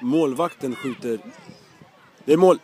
Målvakten skjuter. Det är mål.